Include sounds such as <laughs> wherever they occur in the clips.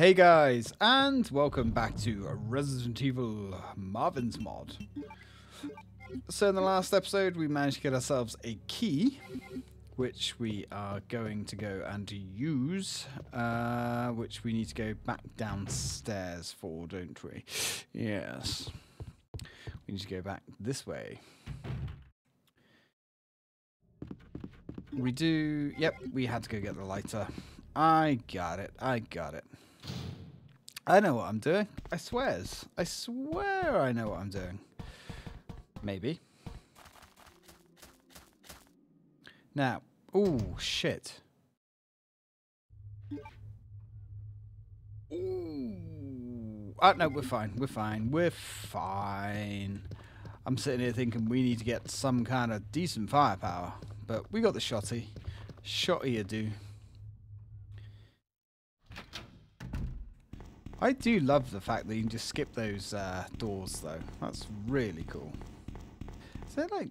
Hey guys, and welcome back to Resident Evil Marvin's Mod. So in the last episode we managed to get ourselves a key, which we are going to go and use, uh, which we need to go back downstairs for, don't we? Yes. We need to go back this way. We do, yep, we had to go get the lighter. I got it, I got it. I know what I'm doing. I swears. I swear I know what I'm doing. Maybe. Now, oh shit. Ooh. Oh, no, we're fine. We're fine. We're fine. I'm sitting here thinking we need to get some kind of decent firepower. But we got the shotty. Shotty you do. I do love the fact that you can just skip those uh, doors, though. That's really cool. Is there, like...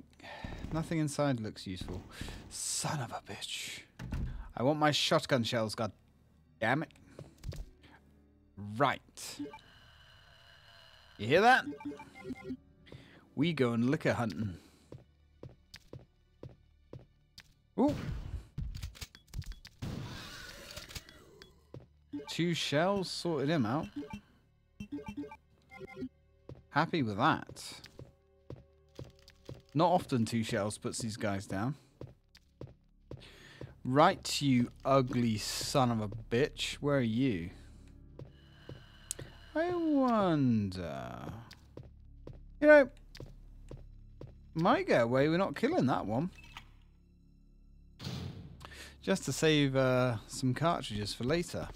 Nothing inside looks useful. Son of a bitch. I want my shotgun shells, god damn it. Right. You hear that? We go and licker hunting. Ooh. Two shells sorted him out. Happy with that. Not often two shells puts these guys down. Right, you ugly son of a bitch. Where are you? I wonder... You know, might get away we're not killing that one. Just to save uh, some cartridges for later.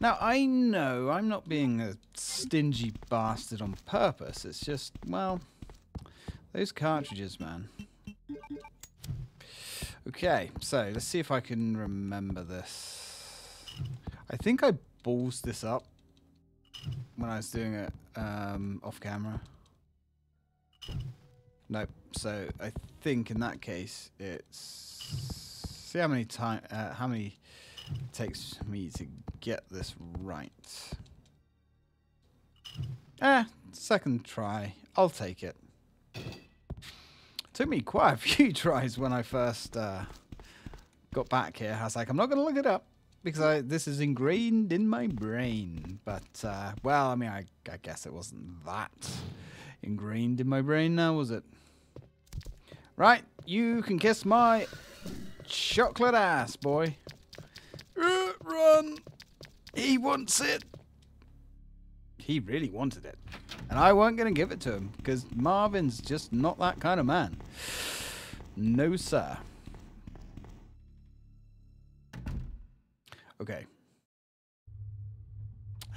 Now, I know I'm not being a stingy bastard on purpose. It's just, well, those cartridges, man. Okay, so let's see if I can remember this. I think I balls this up when I was doing it um, off camera. Nope. So I think in that case it's see how many time uh, how many it takes me to get this right. Eh, second try. I'll take it. Took me quite a few <laughs> tries when I first uh, got back here. I was like, I'm not going to look it up because I, this is ingrained in my brain. But, uh, well, I mean, I, I guess it wasn't that ingrained in my brain now, was it? Right, you can kiss my chocolate ass, boy. Uh, run! He wants it. He really wanted it. And I weren't going to give it to him because Marvin's just not that kind of man. No, sir. Okay.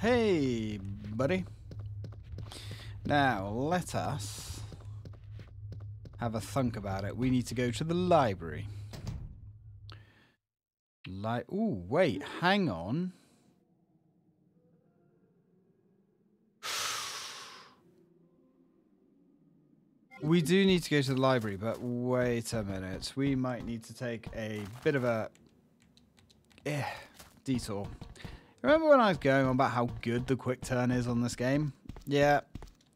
Hey, buddy. Now, let us have a thunk about it. We need to go to the library. Li Ooh, wait, hang on. We do need to go to the library, but wait a minute. We might need to take a bit of a eh, detour. Remember when I was going on about how good the quick turn is on this game? Yeah,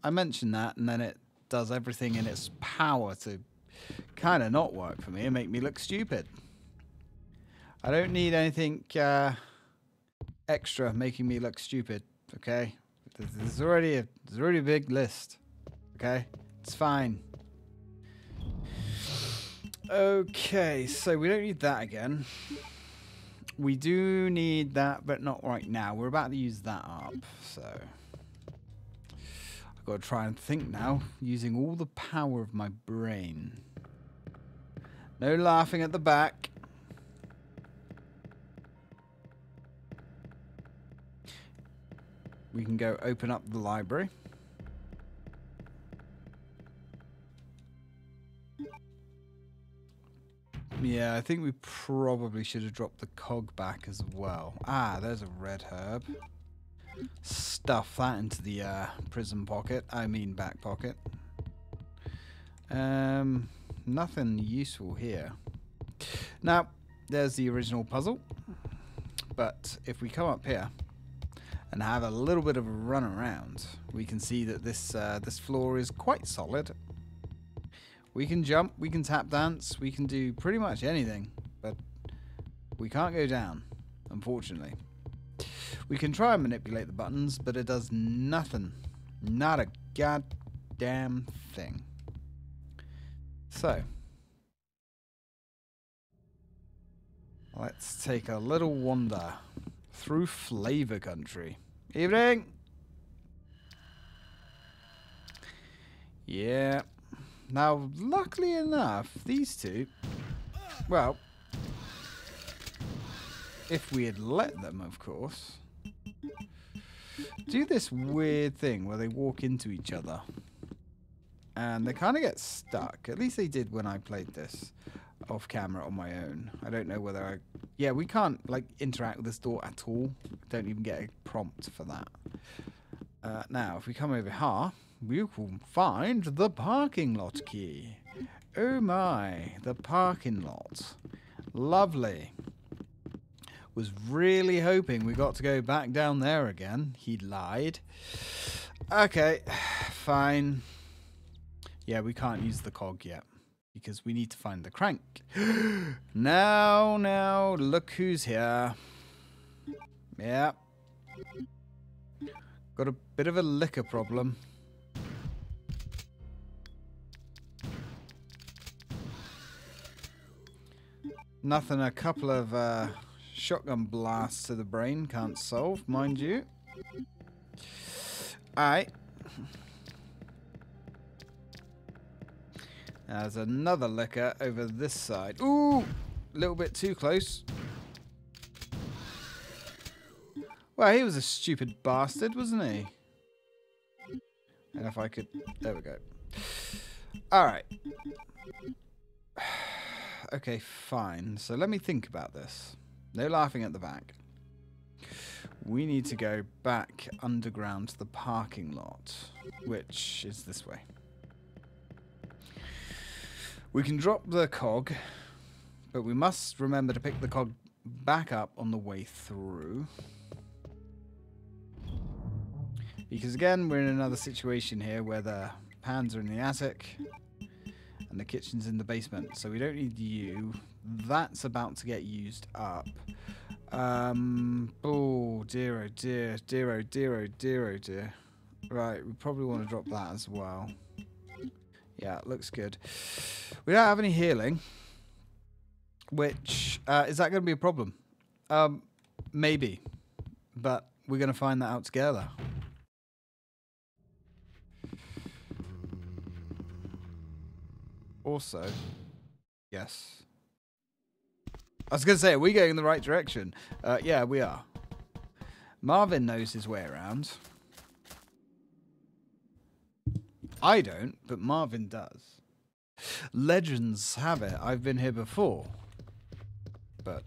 I mentioned that, and then it does everything in its power to kind of not work for me and make me look stupid. I don't need anything uh, extra making me look stupid, okay? There's already a, there's already a big list, okay? It's fine. Okay, so we don't need that again. We do need that, but not right now. We're about to use that up, so... I've got to try and think now, using all the power of my brain. No laughing at the back. We can go open up the library. Yeah, I think we probably should have dropped the cog back as well. Ah, there's a red herb. Stuff that into the uh, prison pocket. I mean back pocket. Um, nothing useful here. Now, there's the original puzzle. But if we come up here, and have a little bit of a run around, we can see that this uh, this floor is quite solid. We can jump, we can tap dance, we can do pretty much anything, but we can't go down, unfortunately. We can try and manipulate the buttons, but it does nothing. Not a goddamn thing. So, let's take a little wander through Flavor Country. Evening! Yeah. Now, luckily enough, these two, well, if we had let them, of course, do this weird thing where they walk into each other. And they kind of get stuck. At least they did when I played this off camera on my own. I don't know whether I... Yeah, we can't, like, interact with this door at all. Don't even get a prompt for that. Uh, now, if we come over here, we can find the parking lot key. Oh my, the parking lot. Lovely. Was really hoping we got to go back down there again. He lied. Okay, <sighs> fine. Yeah, we can't use the cog yet because we need to find the crank. <gasps> now, now, look who's here. Yeah. Got a bit of a licker problem. Nothing a couple of uh, shotgun blasts to the brain can't solve, mind you. Alright. There's another licker over this side. Ooh! A little bit too close. Well, he was a stupid bastard, wasn't he? And if I could... There we go. Alright. Okay, fine. So let me think about this. No laughing at the back. We need to go back underground to the parking lot, which is this way. We can drop the cog, but we must remember to pick the cog back up on the way through. Because again, we're in another situation here where the pans are in the attic and the kitchen's in the basement, so we don't need you. That's about to get used up. Um, oh dear, oh dear, dear, oh dear, oh dear, oh dear. Right, we probably want to drop that as well. Yeah, looks good. We don't have any healing, which uh, is that going to be a problem? Um, maybe, but we're going to find that out together. Also, yes. I was going to say, are we going in the right direction? Uh, yeah, we are. Marvin knows his way around. I don't, but Marvin does. Legends have it. I've been here before. But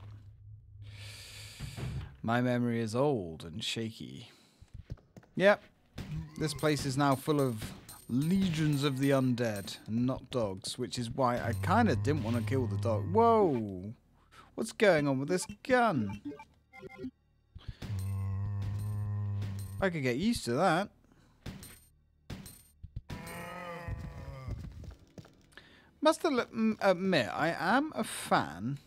my memory is old and shaky. Yep. This place is now full of legions of the undead, not dogs, which is why I kind of didn't want to kill the dog. Whoa! What's going on with this gun? I could get used to that. Must admit, I am a fan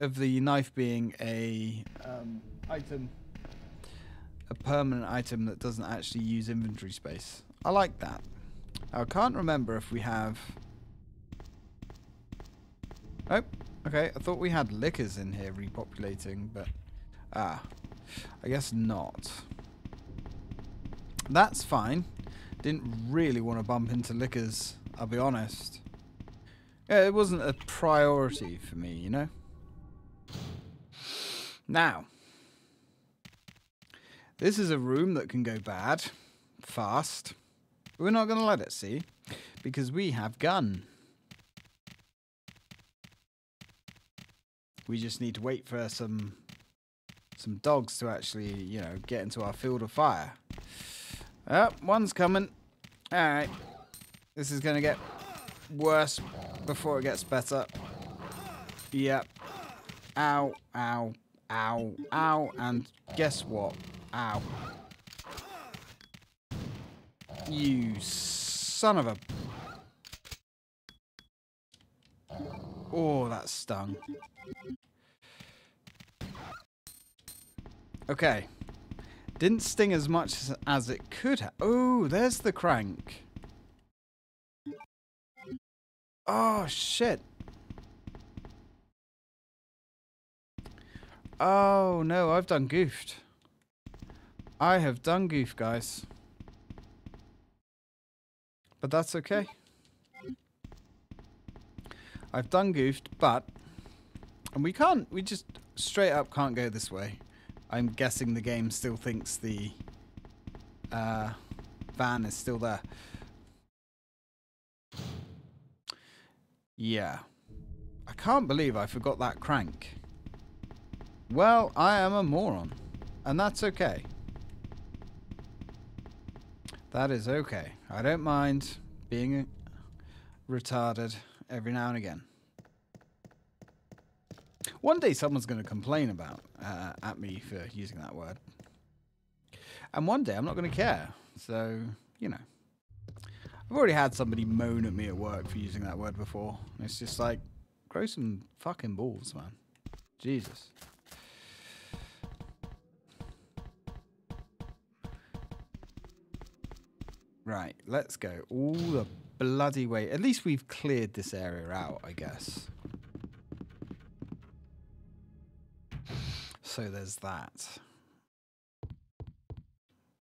of the knife being a um, item a permanent item that doesn't actually use inventory space. I like that. Now, I can't remember if we have... Oh, okay. I thought we had lickers in here repopulating, but... Ah, I guess not. That's fine. Didn't really want to bump into lickers, I'll be honest. Yeah, it wasn't a priority for me, you know? Now, this is a room that can go bad fast. We're not going to let it see because we have gun. We just need to wait for some some dogs to actually, you know, get into our field of fire. Oh, one's coming. All right. This is going to get worse before it gets better. Yep. Ow, ow, Ow, ow, and guess what? Ow. You son of a... Oh, that stung. Okay. Didn't sting as much as it could have. Oh, there's the crank. Oh, shit. Oh, no, I've done goofed. I have done goof, guys. But that's okay. I've done goofed, but... And we can't, we just straight up can't go this way. I'm guessing the game still thinks the uh, van is still there. Yeah. I can't believe I forgot that crank. Well, I am a moron. And that's okay. That is okay. I don't mind being retarded every now and again. One day someone's going to complain about uh, at me for using that word. And one day I'm not going to care. So, you know. I've already had somebody moan at me at work for using that word before. It's just like, grow some fucking balls, man. Jesus. Right, let's go all the bloody way. At least we've cleared this area out, I guess. So there's that.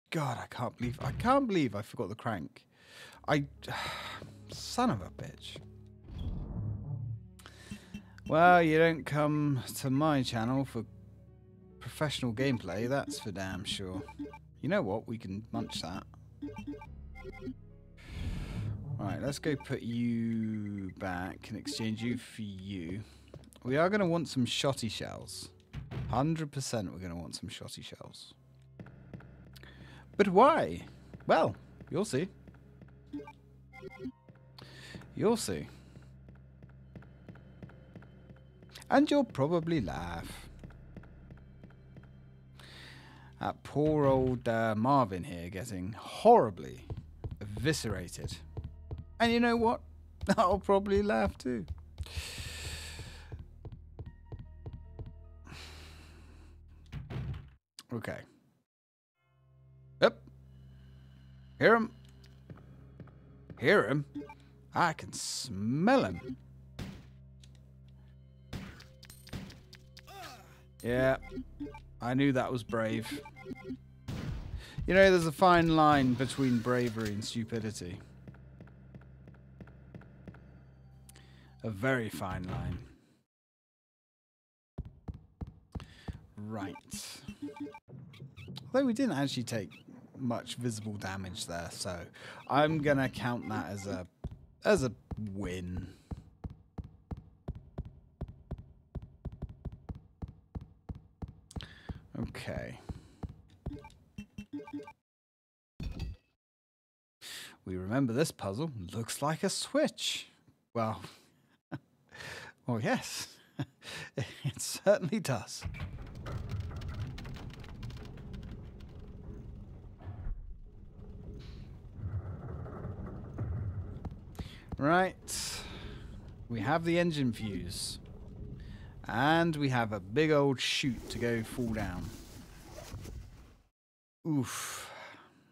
God, I can't believe I can't believe I forgot the crank. I <sighs> son of a bitch. Well, you don't come to my channel for professional gameplay, that's for damn sure. You know what? We can munch that. Right, let's go put you back and exchange you for you. We are going to want some shotty shells. 100% we're going to want some shotty shells. But why? Well, you'll see. You'll see. And you'll probably laugh. At poor old uh, Marvin here getting horribly eviscerated. And you know what? <laughs> I'll probably laugh too. Okay. Yep. Hear him. Hear him. I can smell him. Yeah. I knew that was brave. You know, there's a fine line between bravery and stupidity. A very fine line. Right. Although we didn't actually take much visible damage there, so I'm gonna count that as a as a win. Okay. We remember this puzzle. Looks like a switch. Well, <laughs> well, yes, <laughs> it certainly does. Right. We have the engine fuse. And we have a big old chute to go fall down. Oof.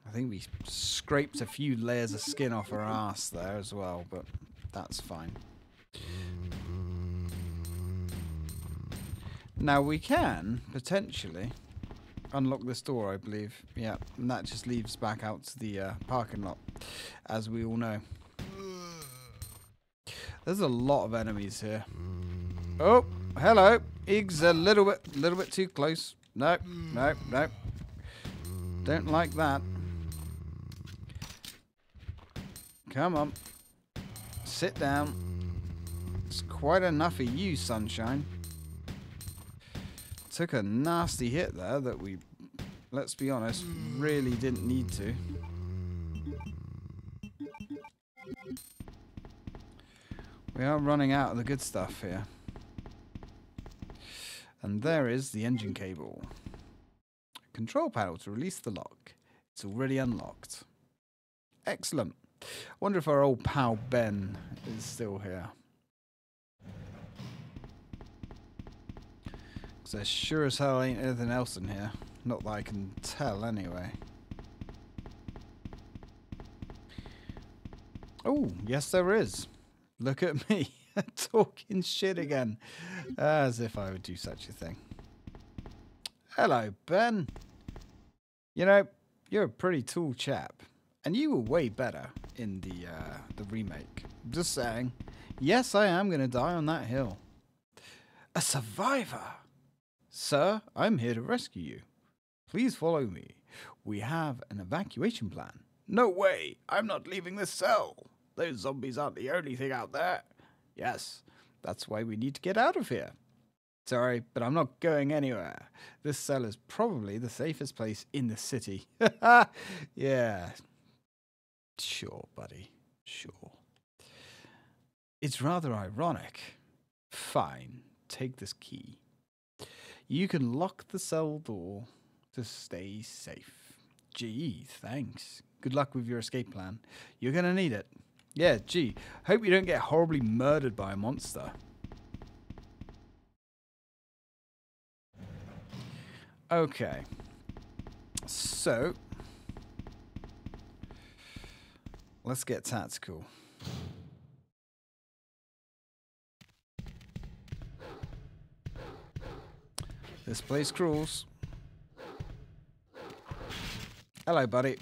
I think we scraped a few layers of skin off our ass there as well, but that's fine. Now we can, potentially, unlock this door, I believe. Yeah, and that just leaves back out to the uh, parking lot, as we all know. There's a lot of enemies here. Oh, hello. Ig's a little bit, little bit too close. No, no, no. Don't like that. Come on. Sit down. It's quite enough of you, sunshine. Took a nasty hit there that we, let's be honest, really didn't need to. We are running out of the good stuff here. And there is the engine cable. Control panel to release the lock. It's already unlocked. Excellent. I wonder if our old pal Ben is still here. Because there sure as hell ain't anything else in here. Not that I can tell, anyway. Oh, yes there is. Look at <laughs> me, talking shit again. As if I would do such a thing. Hello, Ben. You know, you're a pretty tall chap. And you were way better in the uh, the remake. Just saying. Yes, I am going to die on that hill. A survivor! Sir, I'm here to rescue you. Please follow me. We have an evacuation plan. No way! I'm not leaving this cell! Those zombies aren't the only thing out there. Yes, that's why we need to get out of here. Sorry, but I'm not going anywhere. This cell is probably the safest place in the city. <laughs> yeah. Sure, buddy. Sure. It's rather ironic. Fine, take this key. You can lock the cell door to stay safe. Gee, thanks. Good luck with your escape plan. You're gonna need it. Yeah, gee. Hope you don't get horribly murdered by a monster. Okay. So, let's get tactical. This place crawls. Hello, buddy.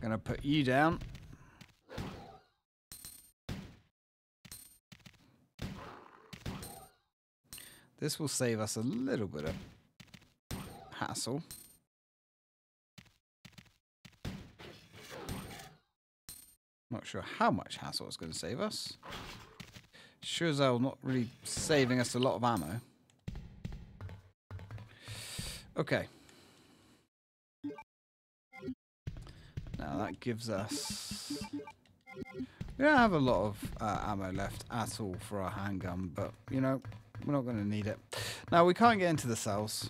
Gonna put you down. This will save us a little bit of hassle. Not sure how much hassle it's going to save us. Sure as hell not really saving us a lot of ammo. Okay. Now that gives us... We don't have a lot of uh, ammo left at all for our handgun, but, you know, we're not going to need it. Now, we can't get into the cells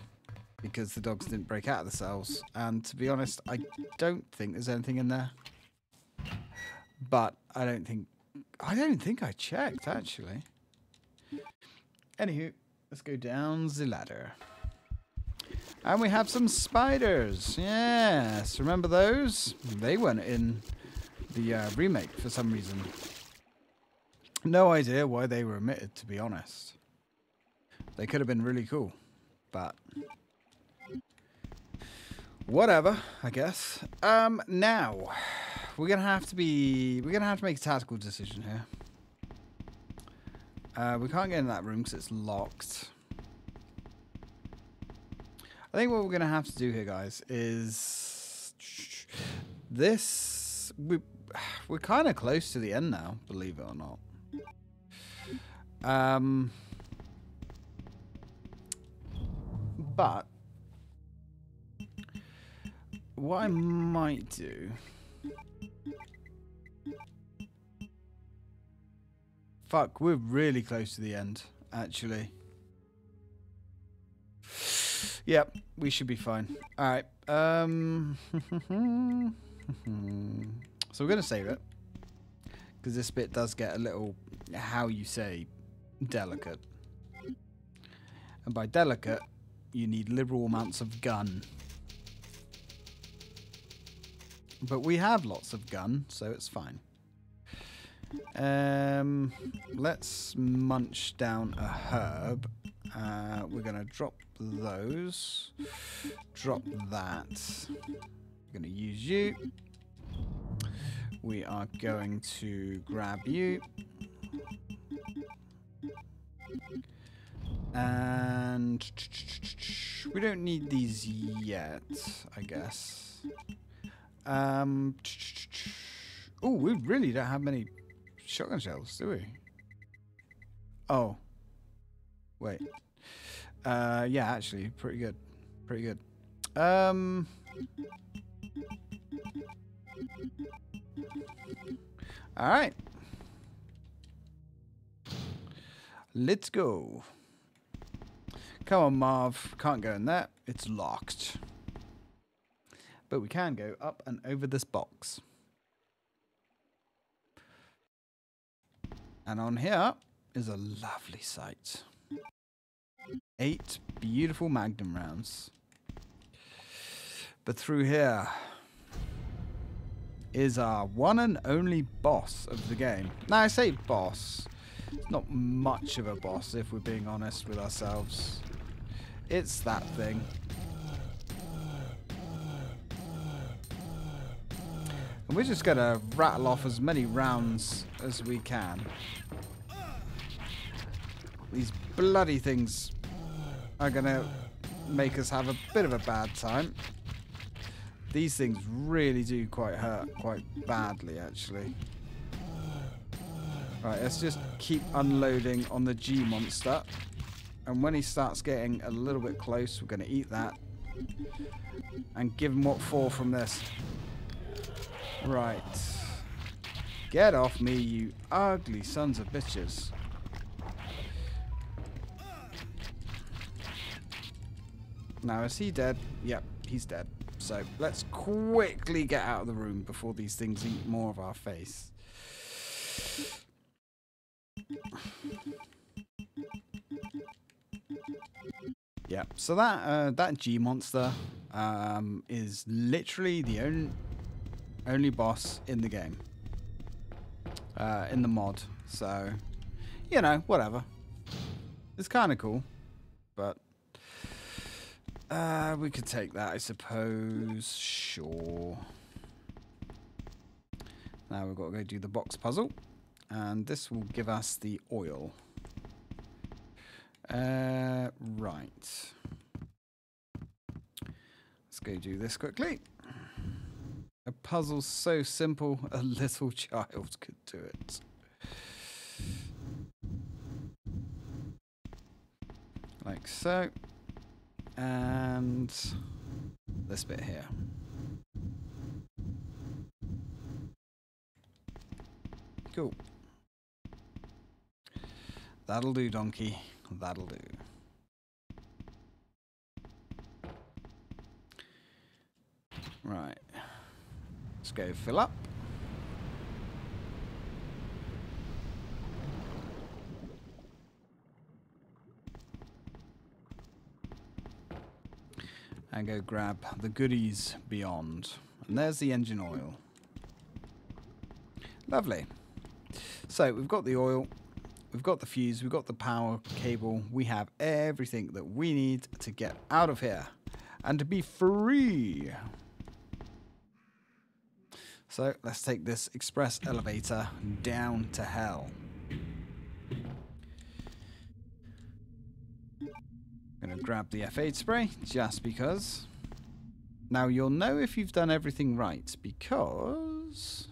because the dogs didn't break out of the cells. And to be honest, I don't think there's anything in there. But I don't think... I don't think I checked, actually. Anywho, let's go down the ladder. And we have some spiders. Yes, remember those? They weren't in the uh, remake for some reason. No idea why they were omitted, to be honest. They could have been really cool, but whatever, I guess. Um, now we're gonna have to be we're gonna have to make a tactical decision here. Uh, we can't get in that room because it's locked. I think what we're gonna have to do here, guys, is this. We we're kind of close to the end now, believe it or not. Um. But what I might do Fuck, we're really close to the end, actually. Yep, we should be fine. Alright. Um <laughs> So we're gonna save it. Because this bit does get a little how you say delicate. And by delicate you need liberal amounts of gun. But we have lots of gun, so it's fine. Um, let's munch down a herb. Uh, we're going to drop those. Drop that. We're going to use you. We are going to grab you. And we don't need these yet, I guess. Um. Oh, we really don't have many shotgun shells, do we? Oh. Wait. Uh, yeah, actually, pretty good. Pretty good. Um. All right. Let's go. Come on, Marv. Can't go in there. It's locked. But we can go up and over this box. And on here is a lovely sight. Eight beautiful Magnum rounds. But through here is our one and only boss of the game. Now I say boss. It's not much of a boss if we're being honest with ourselves. It's that thing. And we're just going to rattle off as many rounds as we can. These bloody things are going to make us have a bit of a bad time. These things really do quite hurt, quite badly actually. Right, let's just keep unloading on the G monster. And when he starts getting a little bit close, we're going to eat that. And give him what for from this. Right. Get off me, you ugly sons of bitches. Now, is he dead? Yep, he's dead. So, let's quickly get out of the room before these things eat more of our face. Yep, so that uh, that G monster um, is literally the only only boss in the game, uh, in the mod. So, you know, whatever. It's kind of cool, but uh, we could take that, I suppose. Sure. Now we've got to go do the box puzzle, and this will give us the oil. Uh, right. Let's go do this quickly. A puzzle so simple, a little child could do it. Like so. And this bit here. Cool. That'll do, donkey. That'll do. Right. Go fill up. And go grab the goodies beyond. And there's the engine oil. Lovely. So we've got the oil, We've got the fuse, we've got the power cable, we have everything that we need to get out of here and to be free. So let's take this express elevator down to hell. I'm Gonna grab the F8 spray just because. Now you'll know if you've done everything right because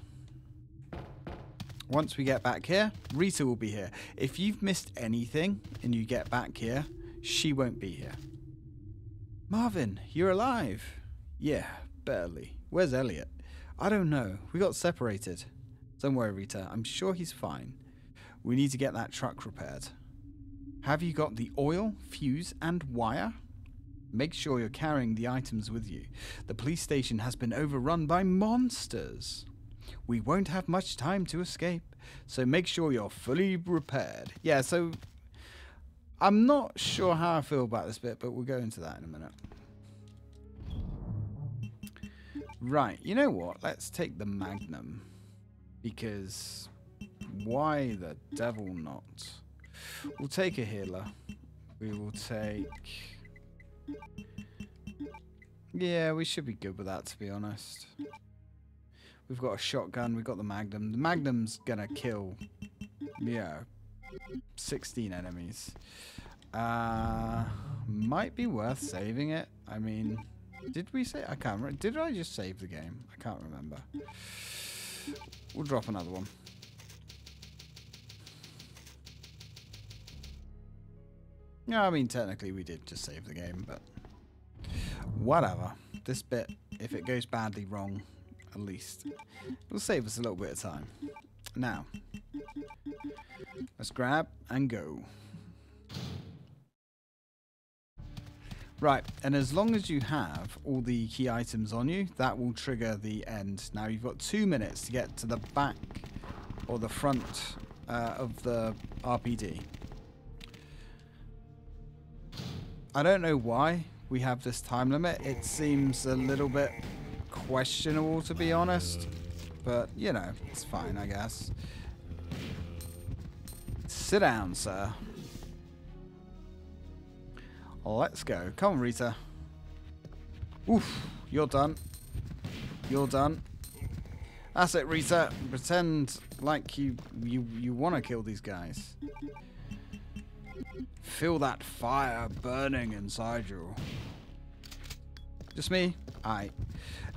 once we get back here, Rita will be here. If you've missed anything and you get back here, she won't be here. Marvin, you're alive. Yeah, barely. Where's Elliot? I don't know. We got separated. Don't worry, Rita. I'm sure he's fine. We need to get that truck repaired. Have you got the oil, fuse, and wire? Make sure you're carrying the items with you. The police station has been overrun by monsters. We won't have much time to escape, so make sure you're fully prepared. Yeah, so I'm not sure how I feel about this bit, but we'll go into that in a minute. Right, you know what? Let's take the Magnum. Because why the devil not? We'll take a healer. We will take... Yeah, we should be good with that, to be honest. We've got a shotgun. We've got the Magnum. The Magnum's gonna kill, yeah, 16 enemies. Uh, might be worth saving it. I mean, did we say? I can't remember. Did I just save the game? I can't remember. We'll drop another one. Yeah, I mean, technically we did just save the game, but whatever. This bit, if it goes badly wrong, at least. It'll save us a little bit of time. Now, let's grab and go. Right, and as long as you have all the key items on you, that will trigger the end. Now you've got two minutes to get to the back or the front uh, of the RPD. I don't know why we have this time limit. It seems a little bit questionable, to be honest. But, you know, it's fine, I guess. Sit down, sir. Let's go. Come on, Rita. Oof, you're done. You're done. That's it, Rita. Pretend like you you you want to kill these guys. Feel that fire burning inside you. Just me? Aye.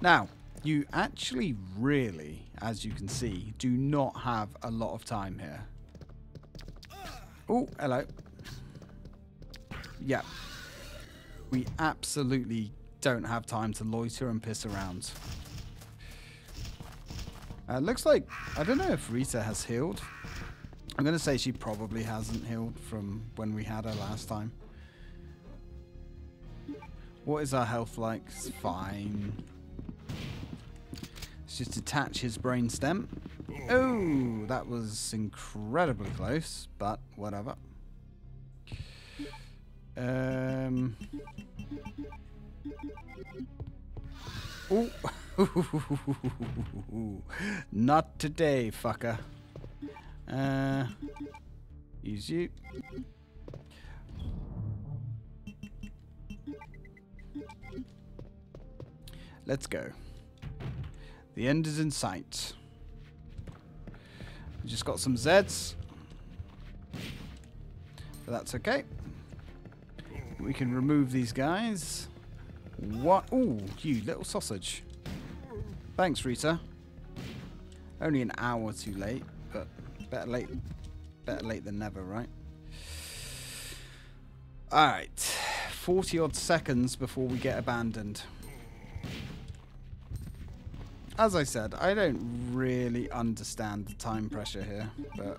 Now, you actually really, as you can see, do not have a lot of time here. Oh, hello. Yeah. We absolutely don't have time to loiter and piss around. Uh, looks like, I don't know if Rita has healed. I'm going to say she probably hasn't healed from when we had her last time. What is our health like? It's fine. Let's just detach his brain stem. Oh, that was incredibly close, but whatever. Um. Oh. <laughs> Not today, fucker. Uh, use you. Let's go. The end is in sight. Just got some Zeds. But that's okay. We can remove these guys. What? Oh, you little sausage. Thanks, Rita. Only an hour too late, but better late, better late than never, right? All right, 40 odd seconds before we get abandoned. As I said, I don't really understand the time pressure here, but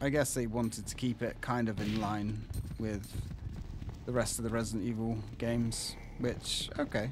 I guess they wanted to keep it kind of in line with the rest of the Resident Evil games, which, okay.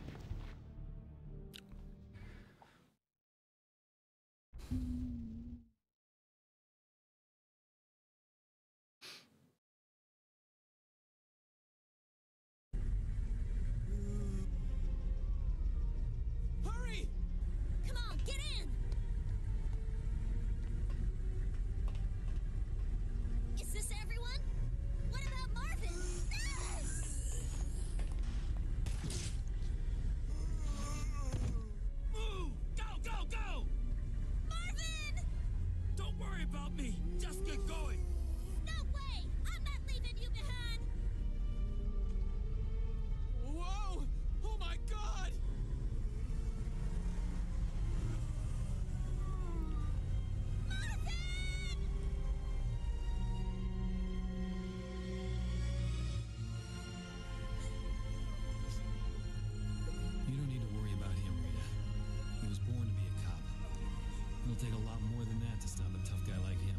It'll take a lot more than that to stop a tough guy like him.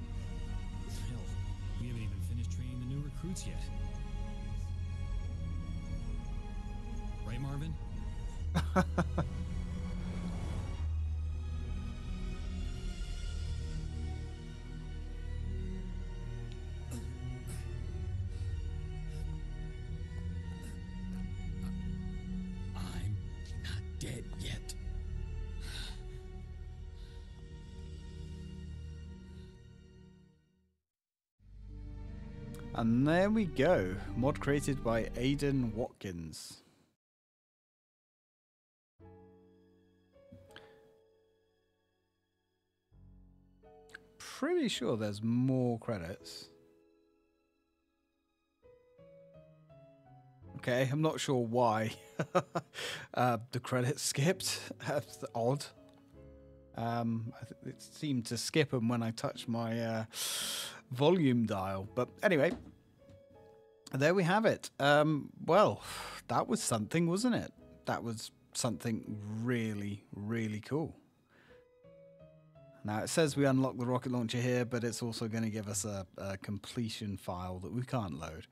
Hell, we haven't even finished training the new recruits yet. Right, Marvin? <laughs> And there we go. Mod created by Ayden Watkins. Pretty sure there's more credits. Okay, I'm not sure why <laughs> uh, the credits <laughs> skipped. That's odd. Um, it seemed to skip them when I touched my uh, volume dial. But anyway, there we have it. Um, well, that was something, wasn't it? That was something really, really cool. Now it says we unlock the rocket launcher here, but it's also going to give us a, a completion file that we can't load.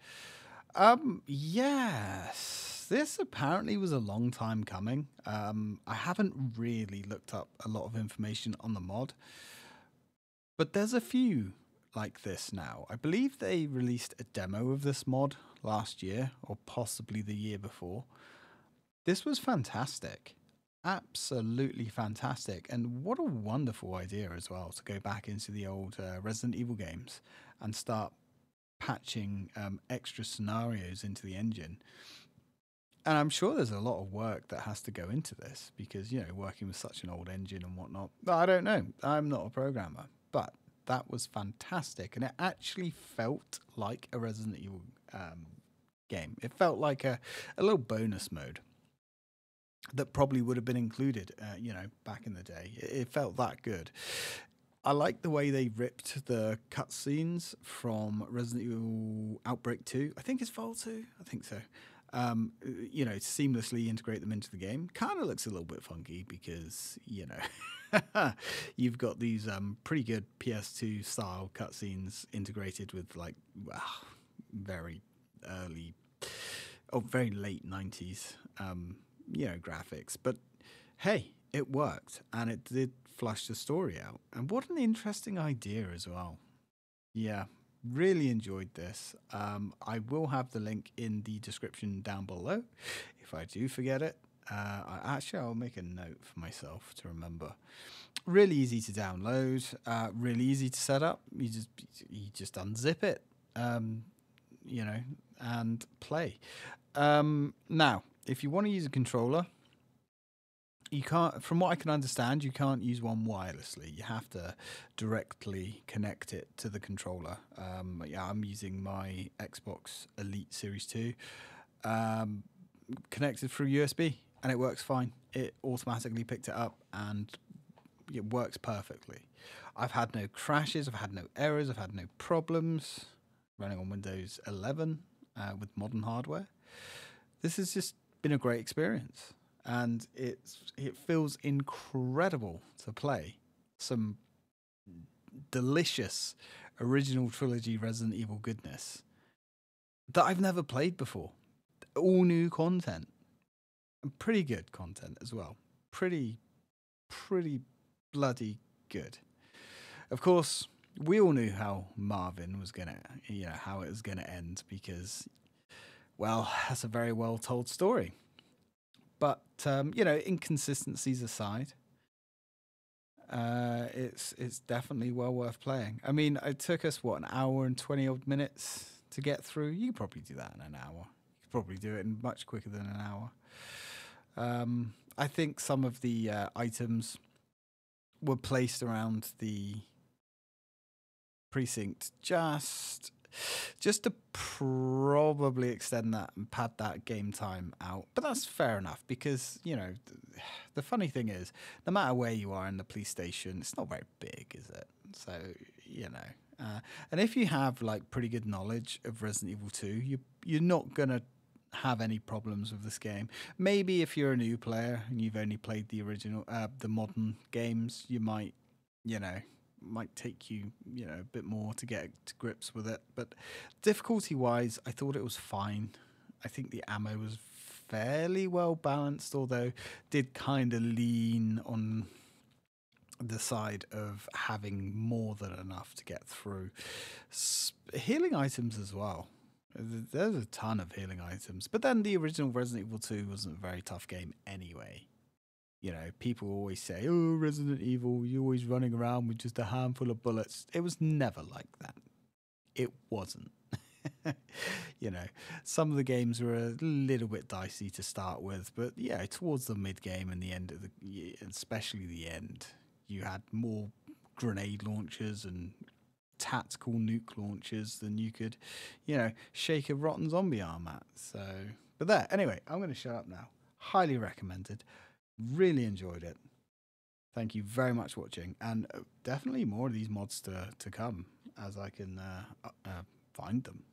Um, yes. This apparently was a long time coming. Um, I haven't really looked up a lot of information on the mod, but there's a few like this now. I believe they released a demo of this mod last year, or possibly the year before. This was fantastic. Absolutely fantastic. And what a wonderful idea as well to go back into the old uh, Resident Evil games and start patching um, extra scenarios into the engine. And I'm sure there's a lot of work that has to go into this because, you know, working with such an old engine and whatnot. I don't know. I'm not a programmer, but that was fantastic. And it actually felt like a Resident Evil um, game. It felt like a, a little bonus mode that probably would have been included, uh, you know, back in the day. It, it felt that good. I like the way they ripped the cutscenes from Resident Evil Outbreak 2. I think it's Vol 2. I think so. Um, you know, seamlessly integrate them into the game. Kind of looks a little bit funky because, you know, <laughs> you've got these um, pretty good PS2 style cutscenes integrated with like, wow, very early, or very late 90s, um, you know, graphics. But hey, it worked and it did flush the story out. And what an interesting idea as well. Yeah, really enjoyed this. Um, I will have the link in the description down below if I do forget it. Uh, I, actually, I'll make a note for myself to remember. Really easy to download. Uh, really easy to set up. You just you just unzip it, um, you know, and play. Um, now, if you want to use a controller, you can't from what i can understand you can't use one wirelessly. You have to directly connect it to the controller. Um, yeah i'm using my xbox elite series 2 um, connected through usb and it works fine. It automatically picked it up and it works perfectly. I've had no crashes i've had no errors i've had no problems running on windows 11 uh, with modern hardware. This has just been a great experience and it's it feels incredible to play some delicious original trilogy Resident Evil goodness that I've never played before. All new content. And pretty good content as well. Pretty pretty bloody good. Of course, we all knew how Marvin was gonna you know, how it was gonna end because well, that's a very well told story. But um, you know, inconsistencies aside, uh, it's it's definitely well worth playing. I mean, it took us what an hour and twenty odd minutes to get through. You could probably do that in an hour. You could probably do it in much quicker than an hour. Um, I think some of the uh, items were placed around the precinct just just to probably extend that and pad that game time out. But that's fair enough because, you know, the funny thing is, no matter where you are in the police station, it's not very big, is it? So, you know. Uh, and if you have like pretty good knowledge of Resident Evil 2, you you're not going to have any problems with this game. Maybe if you're a new player and you've only played the original, uh, the modern games, you might, you know, might take you, you know, a bit more to get to grips with it. But difficulty wise, I thought it was fine. I think the ammo was fairly well balanced, although did kind of lean on the side of having more than enough to get through. Healing items as well. There's a ton of healing items, but then the original Resident Evil 2 wasn't a very tough game anyway. You know, people always say, "Oh, Resident Evil, you're always running around with just a handful of bullets." It was never like that. It wasn't. <laughs> you know, some of the games were a little bit dicey to start with, but yeah, towards the mid game and the end of the, especially the end, you had more grenade launchers and tactical nuke launchers than you could, you know, shake a rotten zombie arm at. So, but there. Anyway, I'm going to shut up now. Highly recommended. Really enjoyed it. Thank you very much for watching, and uh, definitely more of these mods to to come as I can uh, uh, find them.